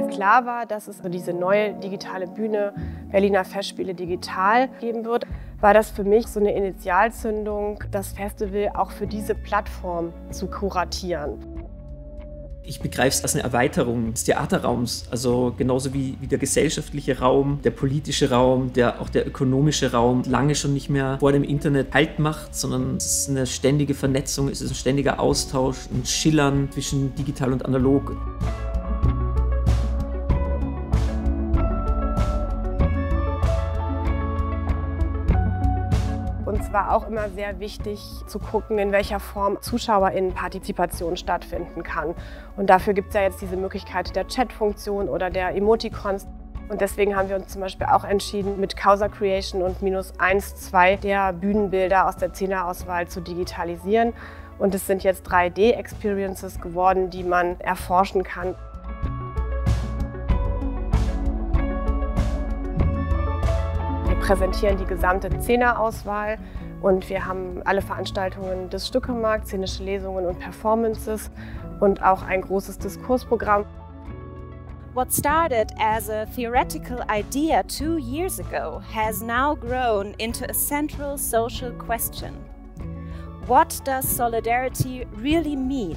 klar war, dass es diese neue digitale Bühne Berliner Festspiele digital geben wird, war das für mich so eine Initialzündung, das Festival auch für diese Plattform zu kuratieren. Ich begreife es als eine Erweiterung des Theaterraums, also genauso wie, wie der gesellschaftliche Raum, der politische Raum, der, auch der ökonomische Raum lange schon nicht mehr vor dem Internet Halt macht, sondern es ist eine ständige Vernetzung, es ist ein ständiger Austausch, ein Schillern zwischen digital und analog. Es war auch immer sehr wichtig zu gucken, in welcher Form ZuschauerInnen-Partizipation stattfinden kann. Und dafür gibt es ja jetzt diese Möglichkeit der Chat-Funktion oder der Emoticons. Und deswegen haben wir uns zum Beispiel auch entschieden, mit Causa Creation und minus 1, 2 der Bühnenbilder aus der Zehnerauswahl zu digitalisieren. Und es sind jetzt 3D-Experiences geworden, die man erforschen kann. Präsentieren die gesamte Zehnerauswahl und wir haben alle Veranstaltungen des Stückemarkt, szenische Lesungen und Performances und auch ein großes Diskursprogramm. What started as a theoretical idea two years ago has now grown into a central social question. What does solidarity really mean?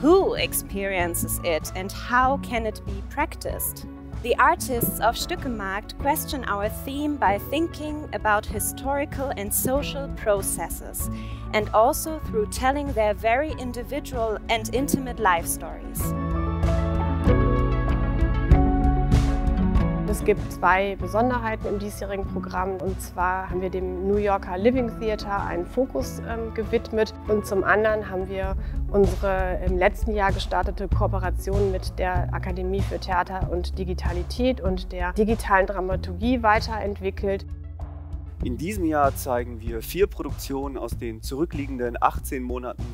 Who experiences it and how can it be practiced? The artists of Stückemarkt question our theme by thinking about historical and social processes and also through telling their very individual and intimate life stories. Es gibt zwei Besonderheiten im diesjährigen Programm. Und zwar haben wir dem New Yorker Living Theater einen Fokus ähm, gewidmet. Und zum anderen haben wir unsere im letzten Jahr gestartete Kooperation mit der Akademie für Theater und Digitalität und der digitalen Dramaturgie weiterentwickelt. In diesem Jahr zeigen wir vier Produktionen aus den zurückliegenden 18 Monaten,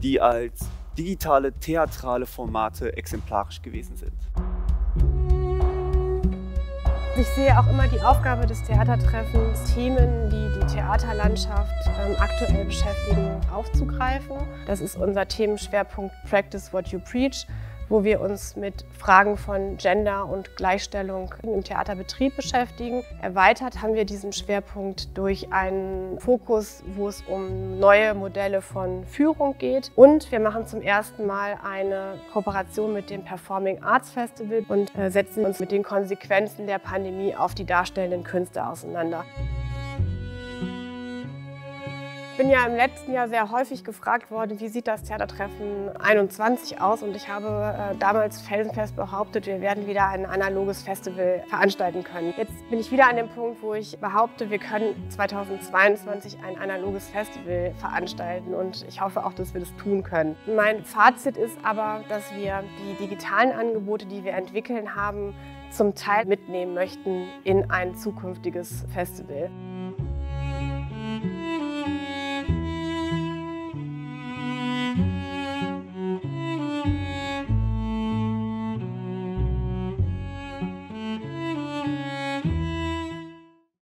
die als digitale theatrale Formate exemplarisch gewesen sind. Ich sehe auch immer die Aufgabe des Theatertreffens, Themen, die die Theaterlandschaft ähm, aktuell beschäftigen, aufzugreifen. Das ist unser Themenschwerpunkt Practice What You Preach wo wir uns mit Fragen von Gender und Gleichstellung im Theaterbetrieb beschäftigen. Erweitert haben wir diesen Schwerpunkt durch einen Fokus, wo es um neue Modelle von Führung geht. Und wir machen zum ersten Mal eine Kooperation mit dem Performing Arts Festival und äh, setzen uns mit den Konsequenzen der Pandemie auf die darstellenden Künste auseinander bin ja im letzten Jahr sehr häufig gefragt worden, wie sieht das Theatertreffen 21 aus? Und ich habe äh, damals felsenfest behauptet, wir werden wieder ein analoges Festival veranstalten können. Jetzt bin ich wieder an dem Punkt, wo ich behaupte, wir können 2022 ein analoges Festival veranstalten und ich hoffe auch, dass wir das tun können. Mein Fazit ist aber, dass wir die digitalen Angebote, die wir entwickeln haben, zum Teil mitnehmen möchten in ein zukünftiges Festival.